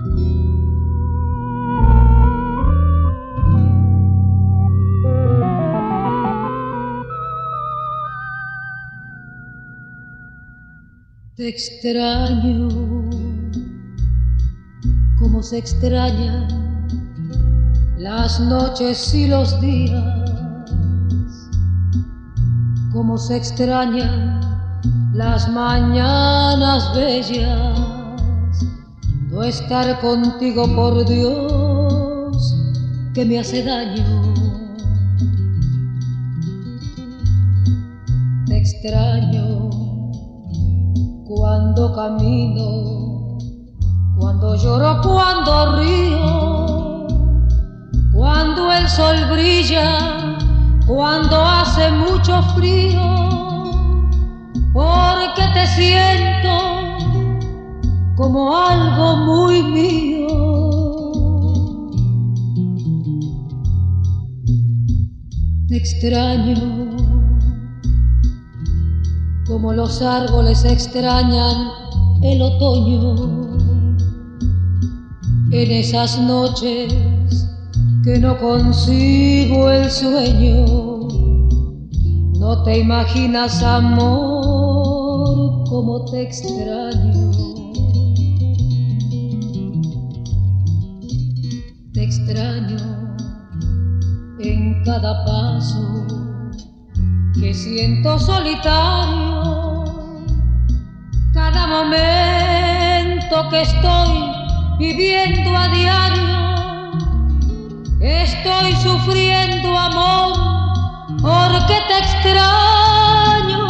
Te extraño como se extrañan las noches y los días, como se extrañan las mañanas bellas, no estar contigo por Dios que me hace daño. Te extraño cuando camino, cuando lloro, cuando río, cuando el sol brilla, cuando hace mucho frío, porque te siento como algo muy mío. Te extraño como los árboles extrañan el otoño. En esas noches que no consigo el sueño, no te imaginas amor como te extraño. Cada paso que siento solitario cada momento que estoy viviendo a diario. Estoy sufriendo amor porque te extraño.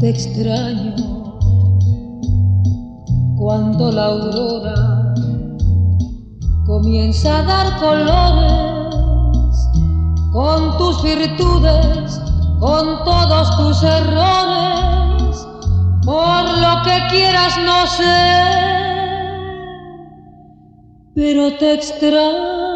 Te extraño cuando la aurora comienza a dar colores con tus virtudes, con todos tus errores, por lo que quieras no sé, pero te extraño.